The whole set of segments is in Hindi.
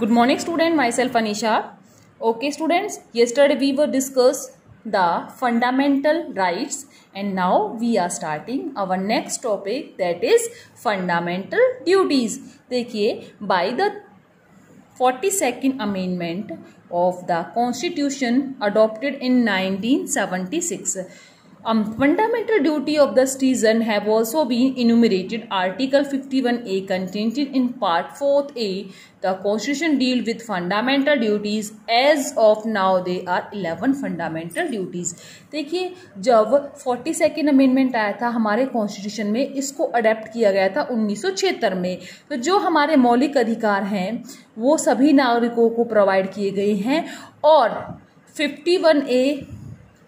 Good morning, student. Myself Anisha. Okay, students. Yesterday we were discussed the fundamental rights, and now we are starting our next topic that is fundamental duties. देखिए by the 42nd amendment of the constitution adopted in 1976 um, fundamental duty of the citizen have also been enumerated. Article 51A contained in Part 4A. The Constitution deal with fundamental duties. As of now, they are 11 fundamental duties. देखिए जब फोर्टी सेकेंड अमेंडमेंट आया था हमारे कॉन्स्टिट्यूशन में इसको अडेप्ट किया गया था उन्नीस में तो जो हमारे मौलिक अधिकार हैं वो सभी नागरिकों को प्रोवाइड किए गए हैं और 51A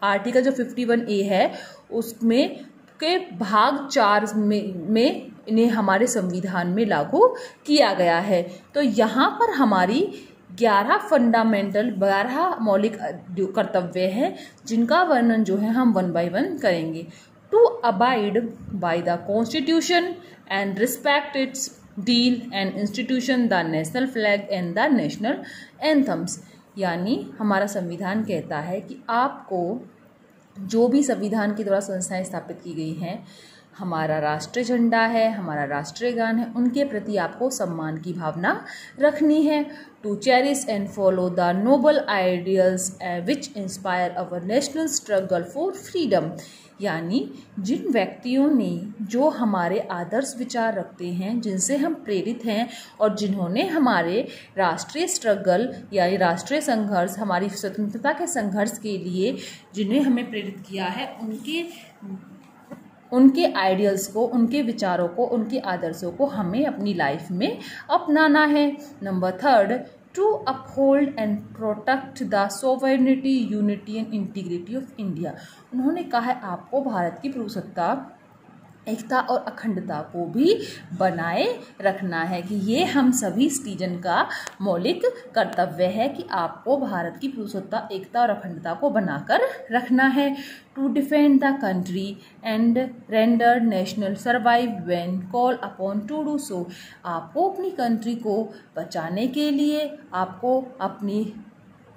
आर्टिकल जो फिफ्टी वन ए है, उसमें के भाग चार में इन्हें हमारे संविधान में लागू किया गया है। तो यहाँ पर हमारी ग्यारह फंडामेंटल ग्यारह मौलिक कर्तव्य हैं, जिनका वर्णन जो है हम वन बाय वन करेंगे। To abide by the constitution and respect its ideals and institution the national flag and the national anthems यानी हमारा संविधान कहता है कि आपको जो भी संविधान के द्वारा संस्थाएँ स्थापित की गई हैं, हमारा राष्ट्रीय झंडा है, हमारा राष्ट्रीय गान है, उनके प्रति आपको सम्मान की भावना रखनी है। To cherish and follow the noble ideals which inspire our national struggle for freedom यानी जिन व्यक्तियों ने, जो हमारे आदर्श विचार रखते हैं, जिनसे हम प्रेरित हैं और जिन्होंने हमारे राष्ट्रीय स्ट्रगल या राष्ट्रीय संघर्ष, हमारी स्वतंत्रता के संघर्ष के लिए जिन्हें हमें प्रेरित किया है, उनके उनके आइडियल्स को, उनके विचारों को, उनके आदर्शों को हमें अपनी लाइफ में अपनाना है। Number third to uphold and protect the sovereignty unity and integrity of India उन्होंने कहा है, आपको भारत की प्रभुसत्ता एकता और अखंडता को भी बनाए रखना है कि ये हम सभी सिटीजन का मौलिक कर्तव्य है कि आपको भारत की पुरुषत्ता एकता और अखंडता को बनाकर रखना है। To defend the country and render national survive when call upon to do so आपको अपनी कंट्री को बचाने के लिए, आपको अपनी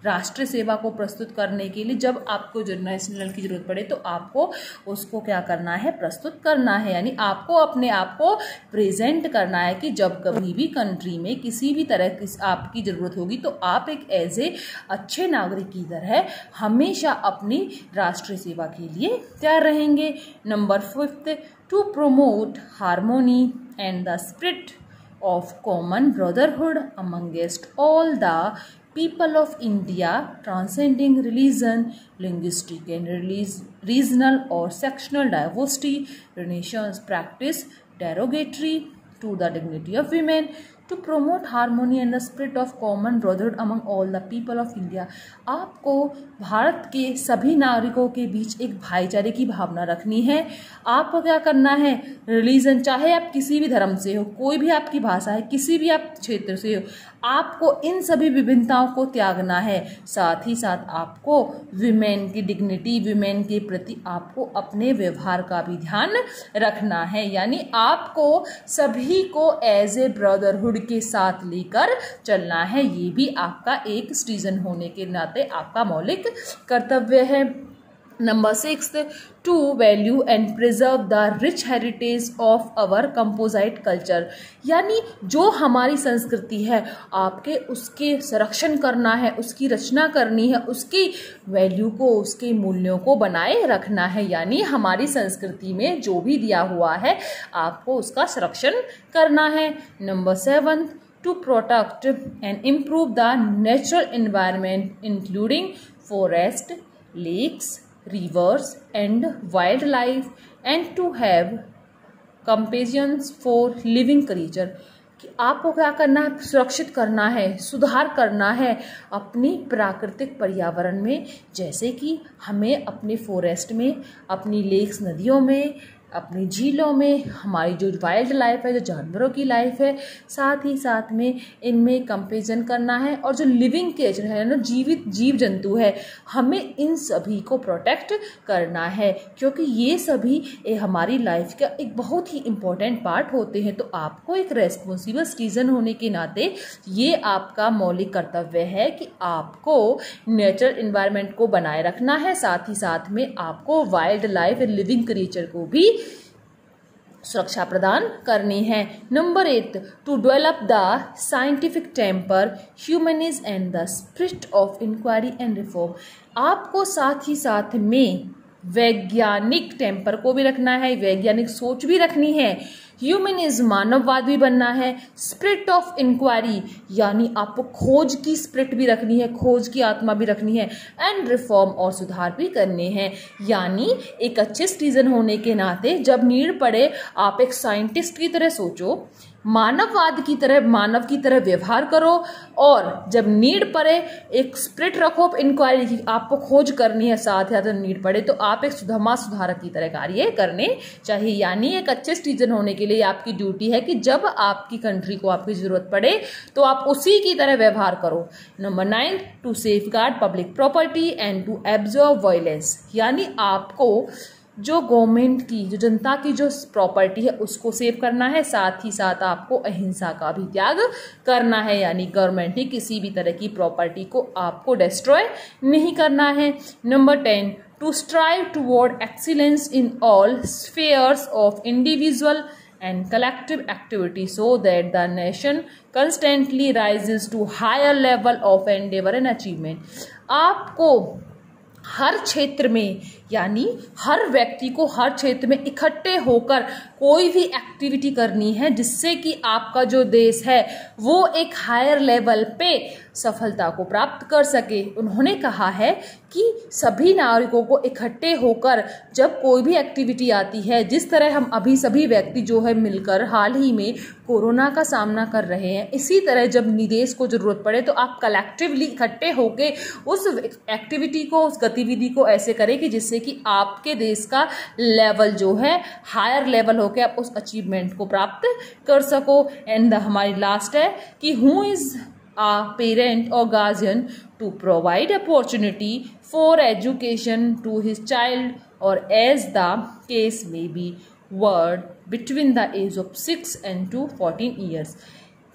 राष्ट्र सेवा को प्रस्तुत करने के लिए जब आपको जो नेशनल की ज़रूरत पड़े तो आपको उसको क्या करना है, प्रस्तुत करना है। यानी आपको अपने आप को प्रेजेंट करना है कि जब कभी भी कंट्री में किसी भी तरह की आपकी ज़रूरत होगी तो आप एक एज ए अच्छे नागरिक की तरह हमेशा अपनी राष्ट्र सेवा के लिए तैयार रहेंगे। Number fifth to promote harmony and the spirit of common brotherhood amongst all the people of India transcending religion, linguistic and regional or sectional diversity, Renaissance practice derogatory to the dignity of women, to promote harmony and the spirit of common brotherhood among all the people of India आपको भारत के सभी नागरिकों के बीच एक भाईचारे की भावना रखनी है आपको क्या करना है रिलीजन चाहे आप किसी भी धर्म से हो कोई भी आपकी भाषा है किसी भी आप क्षेत्र से हो आपको इन सभी विभिन्नताओं को त्यागना है। साथ ही साथ आपको विमेन की डिग्निटी विमेन के प्रति आपको अपने व्यवहार का भी ध्यान रखना है। यानी आपको सभी को एज ए ब्रदरहुड के साथ लेकर चलना है। ये भी आपका एक सिटीजन होने के नाते आपका मौलिक कर्तव्य है। Number six to value and preserve the rich heritage of our composite culture यानी जो हमारी संस्कृति है, आपके उसके संरक्षण करना है, उसकी रचना करनी है, उसकी वैल्यू को, उसके मूल्यों को बनाए रखना है। यानी हमारी संस्कृति में जो भी दिया हुआ है, आपको उसका संरक्षण करना है। Number seven to protect and improve the natural environment including forest lakes rivers and wildlife and to have compassion for living creature कि आपको क्या करना है? सुरक्षित करना है, सुधार करना है अपनी प्राकृतिक पर्यावरण में। जैसे कि हमें अपने फॉरेस्ट में, अपनी लेक्स नदियों में अपनी झीलों में हमारी जो वाइल्ड लाइफ है जो जानवरों की लाइफ है साथ ही साथ में इनमें कंपेरिजन करना है और जो लिविंग क्रिएचर है ना जीवित जीव जंतु है हमें इन सभी को प्रोटेक्ट करना है। क्योंकि ये सभी ए, हमारी लाइफ का एक बहुत ही इम्पोर्टेंट पार्ट होते हैं। तो आपको एक रेस्पॉन्सिबल सिटीजन होने के नाते ये आपका मौलिक कर्तव्य है कि आपको नेचुरल इन्वायरमेंट को बनाए रखना है। साथ ही साथ में आपको वाइल्ड लाइफ लिविंग क्रिएचर को भी सुरक्षा प्रदान करनी है। Number eight to develop the scientific temper humanism and the spirit of inquiry and reform आपको साथ ही साथ में वैज्ञानिक टेम्पर को भी रखना है, वैज्ञानिक सोच भी रखनी है। ह्यूमनिज्म मानववाद भी बनना है। स्प्रिट ऑफ़ इंक्वायरी यानी आपको खोज की स्प्रिट भी रखनी है, खोज की आत्मा भी रखनी है एंड रिफॉर्म और सुधार भी करने हैं। यानी एक अच्छे सिटीजन होने के नाते जब नीड पड़े, आप एक साइंटिस्ट की तरह सोचो मानववाद की तरह, मानव की तरह व्यवहार करो और जब नीड पड़े, एक स्प्रिट रखो इंक्वायरी की, आपको खोज करनी है, साथ या तो नीड पड़े तो आप एक सुधमा सुधारक की तरह कार्य करने चाहिए। यानी एक अच्छे सिटीजन होने के लिए आपकी ड्यूटी है कि जब आपकी कंट्री को आपकी ज़रूरत पड़े तो आप उसी की तरह व्यवहार करो। Number nine to safe public property and to abjure violence यानी आपको जो गवर्नमेंट की, जो जनता की जो प्रॉपर्टी है, उसको सेव करना है, साथ ही साथ आपको अहिंसा का भी त्याग करना है, यानी गवर्नमेंट की किसी भी तरह की प्रॉपर्टी को आपको डिस्ट्रॉय नहीं करना है। Number ten to strive toward excellence in all spheres of individual and collective activity so that the nation constantly rises to higher level of endeavor and achievement. आपको हर क्षेत्र में यानी हर व्यक्ति को हर क्षेत्र में इकट्ठे होकर कोई भी एक्टिविटी करनी है, जिससे कि आपका जो देश है, वो एक हायर लेवल पे सफलता को प्राप्त कर सके। उन्होंने कहा है कि सभी नागरिकों को इकट्ठे होकर जब कोई भी एक्टिविटी आती है, जिस तरह हम अभी सभी व्यक्ति जो है मिलकर हाल ही में कोरोना का सामना कर रहे हैं, इसी तरह जब निदेश को ज़रूरत पड़े तो आप कलेक्टिवली इकट्ठे होकर उस एक्टिविटी को, उस गतिविधि को ऐसे करें कि जिससे कि आपके देश का लेवल जो है हायर लेवल होकर आप उस अचीवमेंट को प्राप्त कर सको। एंड हमारी लास्ट है कि who is a parent or guardian to provide opportunity for education to his child or as the case may be ward between the age of six and to fourteen years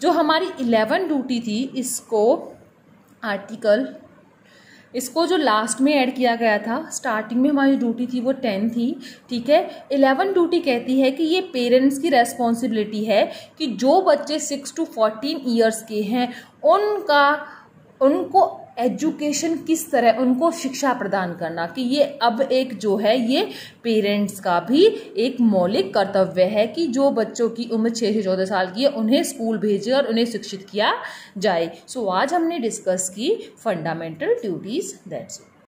जो हमारी इलेवन ड्यूटी थी, इसको आर्टिकल इसको जो लास्ट में ऐड किया गया था स्टार्टिंग में हमारी ड्यूटी थी वो टेन थी, ठीक है? इलेवन ड्यूटी कहती है कि ये पेरेंट्स की रेस्पॉन्सिबिलिटी है कि जो बच्चे सिक्स टू फोर्टीन ईयर्स के हैं, उनका, उनको एजुकेशन किस तरह उनको शिक्षा प्रदान करना कि ये अब एक जो है ये पेरेंट्स का भी एक मौलिक कर्तव्य है कि जो बच्चों की उम्र छः से चौदह साल की है उन्हें स्कूल भेजे और उन्हें शिक्षित किया जाए। सो so, आज हमने डिस्कस की फंडामेंटल ड्यूटीज़ दैट्स इट